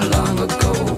so long ago.